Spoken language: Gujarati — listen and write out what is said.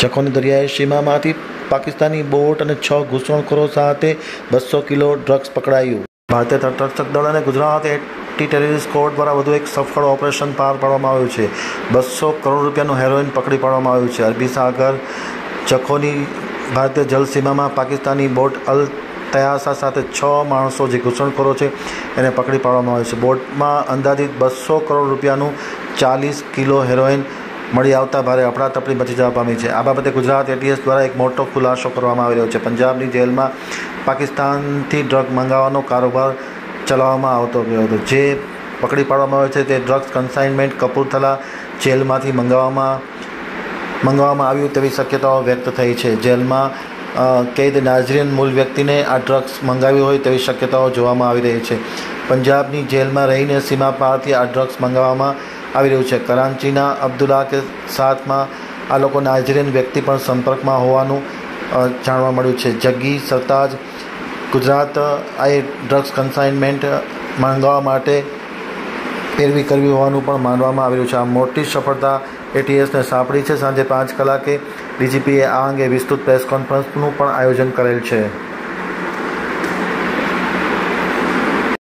જખૌની દરિયાઈ સીમામાંથી પાકિસ્તાની બોટ અને છ ઘૂસણખોરો સાથે બસો કિલો ડ્રગ્સ પકડાયું. ભારતીય તટરક્ષક દળ અને ગુજરાત એન્ટી ટેરરિસ્ટ કોર્ટ દ્વારા વધુ એક સફળ ઓપરેશન પાર પાડવામાં આવ્યું છે. બસો કરોડ રૂપિયાનું હેરોઇન પકડી પાડવામાં આવ્યું છે. અરબી સાગર જખૌની ભારતીય જલસીમામાં પાકિસ્તાની બોટ અલ તયાસા સાથે છ માણસો જે ઘૂસણખોરો છે, એને પકડી પાડવામાં આવ્યો છે. બોટમાં અંદાજિત બસો કરોડ રૂપિયાનું ચાલીસ કિલો હેરોઇન મળી આવતા ભારે અફડાતફડી મચી જવા પામી છે. આ બાબતે ગુજરાત એટીએસ દ્વારા એક મોટો ખુલાસો કરવામાં આવી રહ્યો છે. પંજાબની જેલમાં પાકિસ્તાનથી ડ્રગ મંગાવવાનો કારોબાર ચલાવવામાં આવતો રહ્યો હતો. જે પકડી પાડવામાં આવે છે તે ડ્રગ્સ કન્સાઇનમેન્ટ કપૂરથલા જેલમાંથી મંગાવવામાં મંગાવવામાં આવ્યું તેવી શક્યતાઓ વ્યક્ત થઈ છે. જેલમાં કેદ નાઝરીન મૂળ વ્યક્તિને આ ડ્રગ્સ મંગાવ્યું હોય તેવી શક્યતાઓ જોવામાં આવી રહી છે. પંજાબની જેલમાં રહીને સીમા પારથી આ ડ્રગ્સ મંગાવવામાં આવી રહ્યું છે. કરાંચીના અબ્દુલ્લા કે સાથમાં આ લોકો નાઇજેરિયન વ્યક્તિ પણ સંપર્કમાં હોવાનું જાણવા મળ્યું છે. જગ્ગી સરતાજ ગુજરાત આ ડ્રગ્સ કન્સાઇનમેન્ટ મંગાવવા માટે પેરવી કરવી હોવાનું પણ માનવામાં આવી રહ્યું છે. આ મોટી સફળતા એટીએસને સાંપડી છે. સાંજે પાંચ કલાકે ડીજીપીએ આ અંગે વિસ્તૃત પ્રેસ કોન્ફરન્સનું પણ આયોજન કરેલ છે.